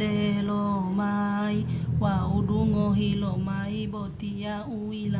ma de lo mai wa udungo hilo mai bo tia ui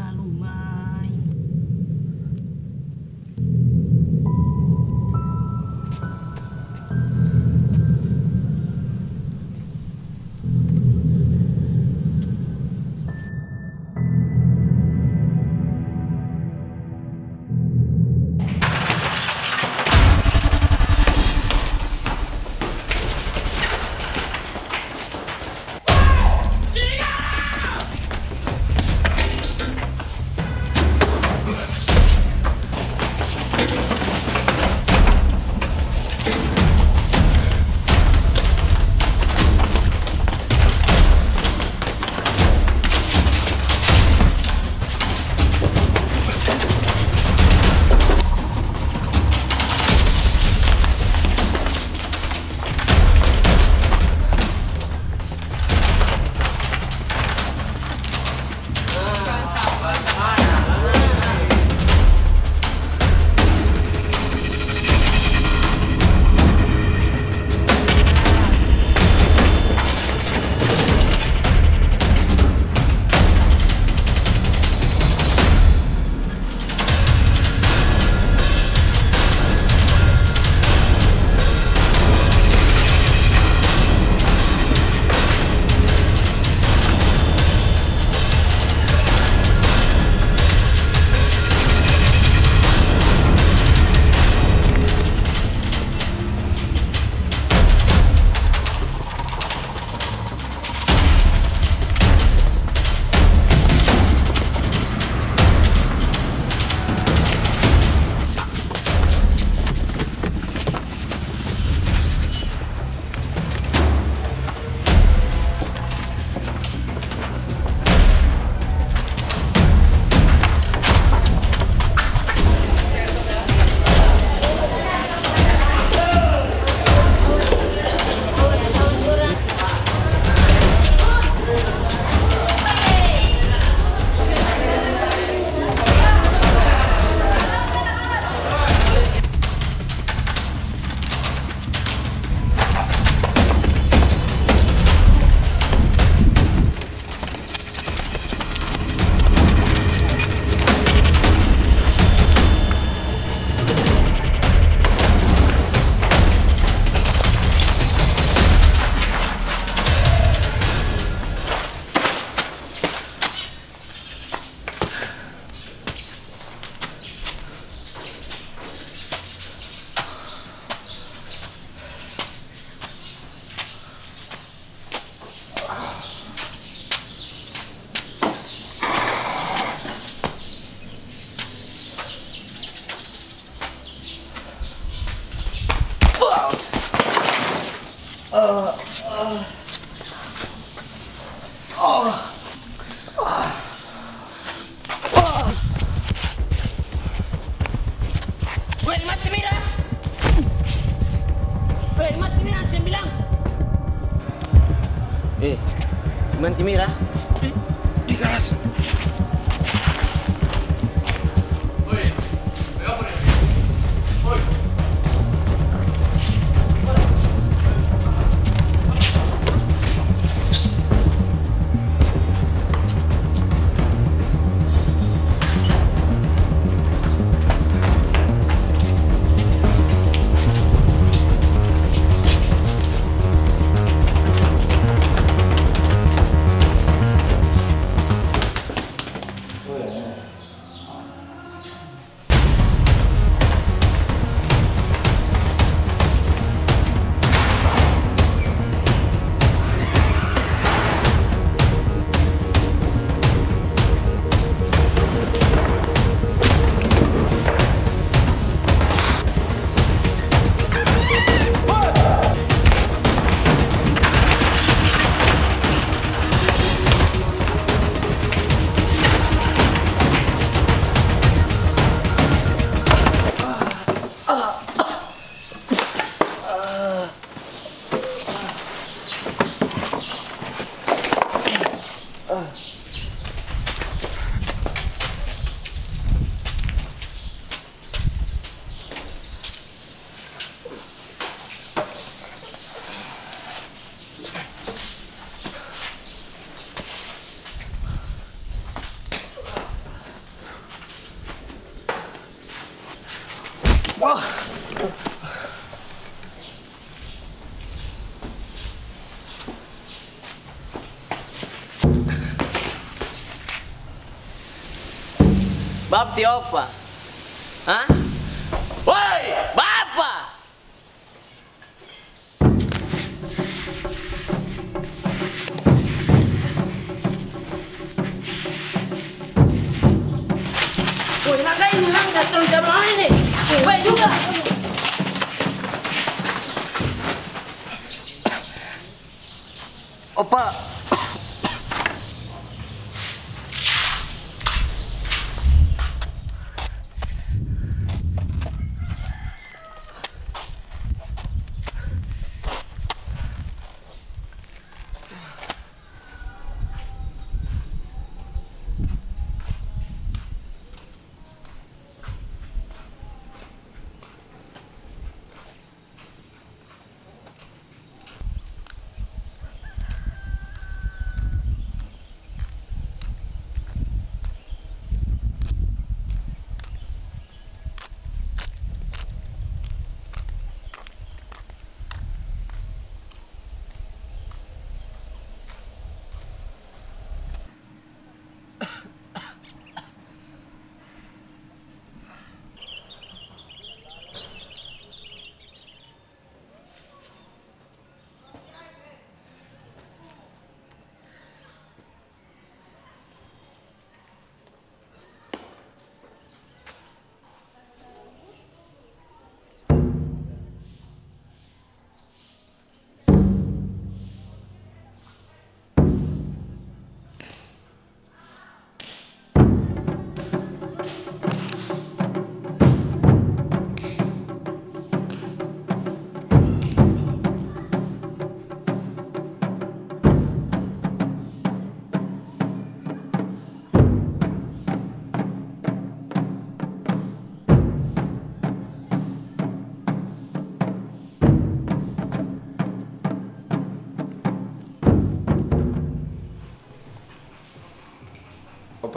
Bapti apa?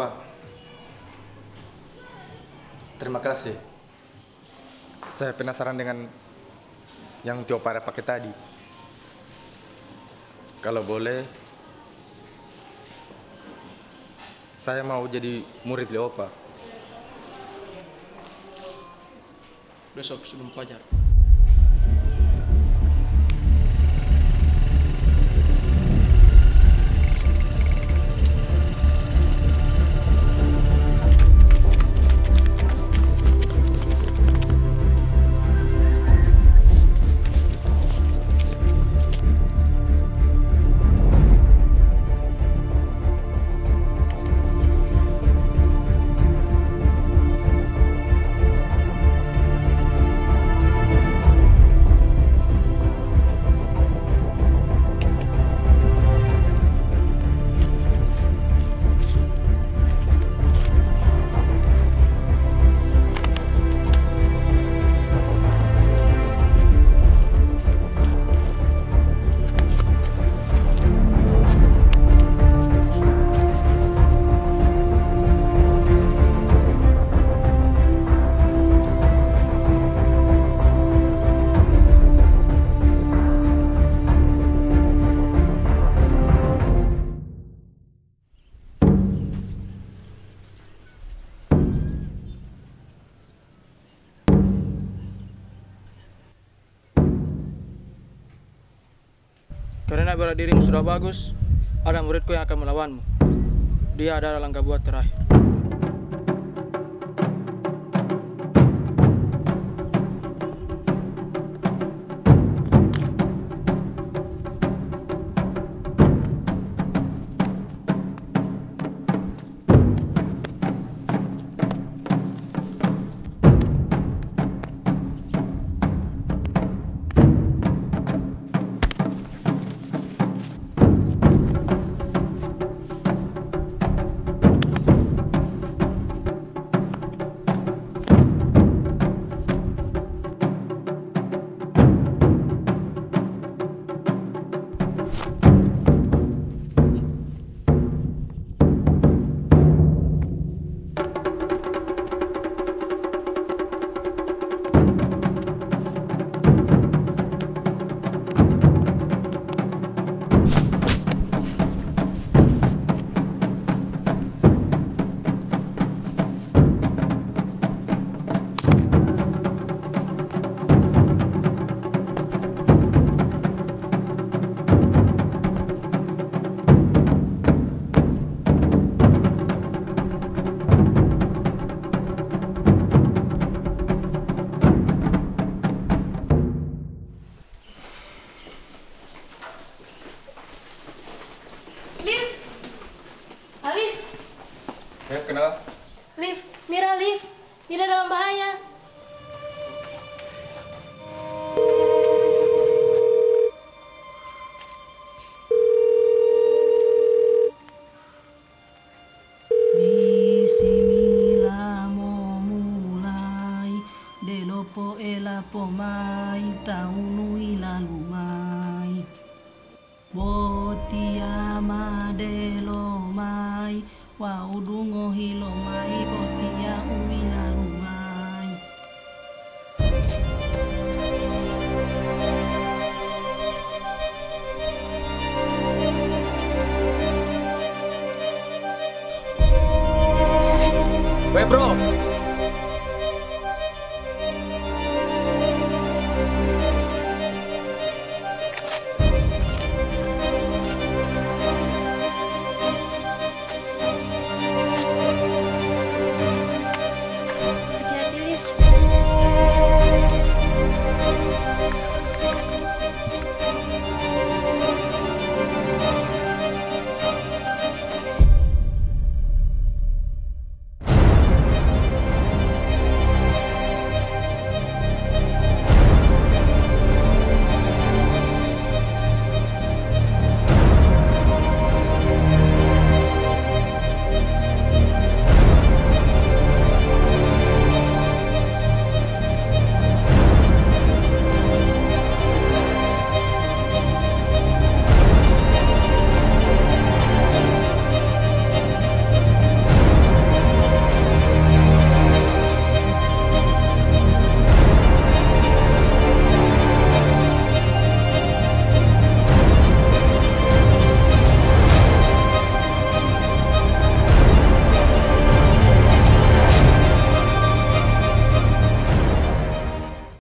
Opa, terima kasih. Saya penasaran dengan yang Tio Para pakai tadi. Kalau boleh, saya mau jadi murid Leopa. besok sebelum fajar. Karena bela dirimu sudah bagus, ada muridku yang akan melawanmu. Dia adalah langkah buat terakhir. Kenapa? Liv, Mira, Liv. Mira dalam bahaya. Wa udungo hilomai botia uilalumai Weh bro,